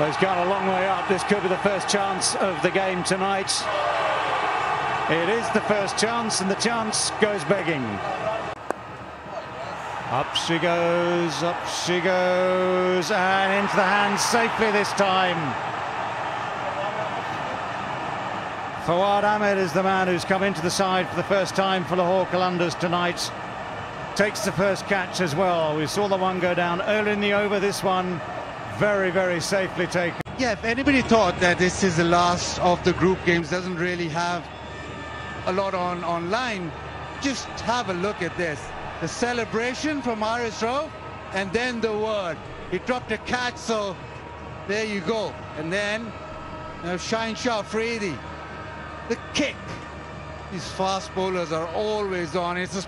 Well, he's gone a long way up. This could be the first chance of the game tonight. It is the first chance, and the chance goes begging. Up she goes, up she goes, and into the hands safely this time. Fawad Ahmed is the man who's come into the side for the first time for Lahore Qalandars tonight. Takes the first catch as well. We saw the one go down early in the over. This one very, very safely taken. Yeah, if anybody thought that this is the last of the group games, doesn't really have a lot on online, just have a look at this. The celebration from Haris Rauf, and then the word. He dropped a catch, so there you go. And then you know, Shaheen Shah Afridi, the kick. These fast bowlers are always on. It's a